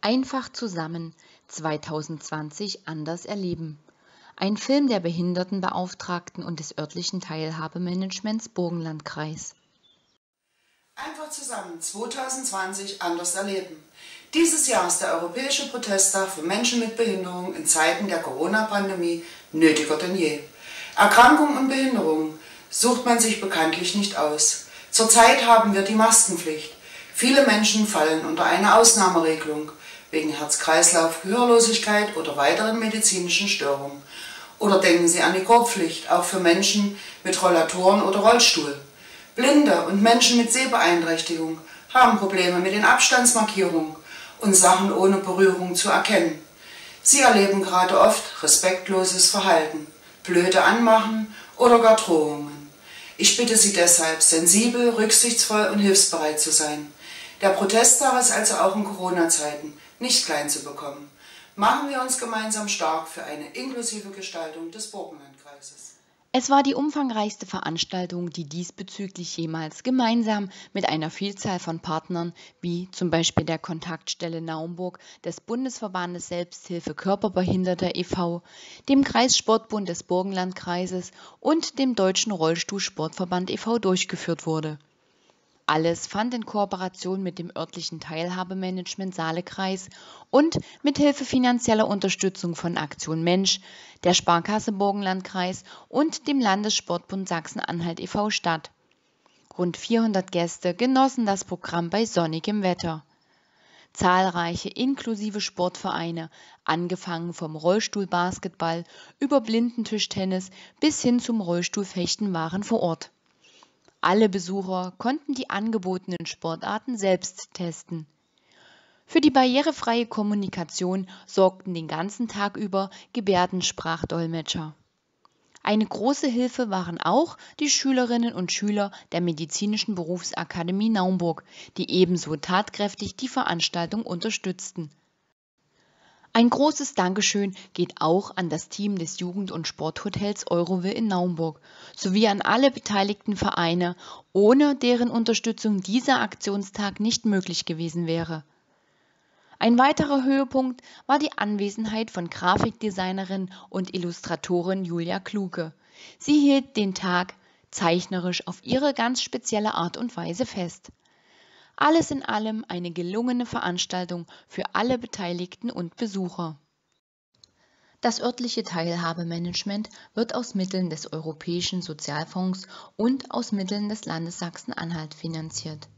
Einfach zusammen 2020 anders erleben. Ein Film der Behindertenbeauftragten und des örtlichen Teilhabemanagements Burgenlandkreis. Einfach zusammen 2020 anders erleben. Dieses Jahr ist der Europäische Protesttag für Menschen mit Behinderung in Zeiten der Corona-Pandemie nötiger denn je. Erkrankung und Behinderung sucht man sich bekanntlich nicht aus. Zurzeit haben wir die Maskenpflicht. Viele Menschen fallen unter eine Ausnahmeregelung wegen Herz-Kreislauf, Gehörlosigkeit oder weiteren medizinischen Störungen. Oder denken Sie an die Korbpflicht, auch für Menschen mit Rollatoren oder Rollstuhl. Blinde und Menschen mit Sehbeeinträchtigung haben Probleme mit den Abstandsmarkierungen und Sachen ohne Berührung zu erkennen. Sie erleben gerade oft respektloses Verhalten, blöde Anmachen oder gar Drohungen. Ich bitte Sie deshalb, sensibel, rücksichtsvoll und hilfsbereit zu sein. Der Protesttag ist also auch in Corona-Zeiten nicht klein zu bekommen. Machen wir uns gemeinsam stark für eine inklusive Gestaltung des Burgenlandkreises. Es war die umfangreichste Veranstaltung, die diesbezüglich jemals gemeinsam mit einer Vielzahl von Partnern wie zum Beispiel der Kontaktstelle Naumburg des Bundesverbandes Selbsthilfe Körperbehinderter e.V., dem Kreissportbund des Burgenlandkreises und dem Deutschen Rollstuhlsportverband e.V. durchgeführt wurde. Alles fand in Kooperation mit dem örtlichen Teilhabemanagement Saalekreis und mit Hilfe finanzieller Unterstützung von Aktion Mensch, der Sparkasse Burgenlandkreis und dem Landessportbund Sachsen-Anhalt e.V. statt. Rund 400 Gäste genossen das Programm bei sonnigem Wetter. Zahlreiche inklusive Sportvereine, angefangen vom Rollstuhlbasketball über Blindentischtennis bis hin zum Rollstuhlfechten waren vor Ort. Alle Besucher konnten die angebotenen Sportarten selbst testen. Für die barrierefreie Kommunikation sorgten den ganzen Tag über Gebärdensprachdolmetscher. Eine große Hilfe waren auch die Schülerinnen und Schüler der Medizinischen Berufsakademie Naumburg, die ebenso tatkräftig die Veranstaltung unterstützten ein großes Dankeschön geht auch an das Team des Jugend- und Sporthotels Euroville in Naumburg sowie an alle beteiligten Vereine, ohne deren Unterstützung dieser Aktionstag nicht möglich gewesen wäre. Ein weiterer Höhepunkt war die Anwesenheit von Grafikdesignerin und Illustratorin Julia Kluge. Sie hielt den Tag zeichnerisch auf ihre ganz spezielle Art und Weise fest. Alles in allem eine gelungene Veranstaltung für alle Beteiligten und Besucher. Das örtliche Teilhabemanagement wird aus Mitteln des Europäischen Sozialfonds und aus Mitteln des Landes Sachsen-Anhalt finanziert